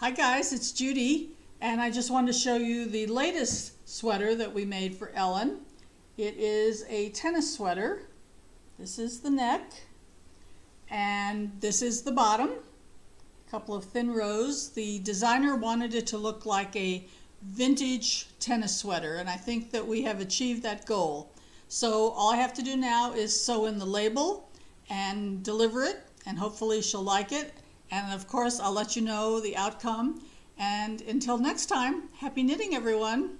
Hi guys, it's Judy, and I just wanted to show you the latest sweater that we made for Ellen. It is a tennis sweater. This is the neck, and this is the bottom. A couple of thin rows. The designer wanted it to look like a vintage tennis sweater, and I think that we have achieved that goal. So all I have to do now is sew in the label and deliver it, and hopefully she'll like it. And of course, I'll let you know the outcome. And until next time, happy knitting, everyone.